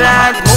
I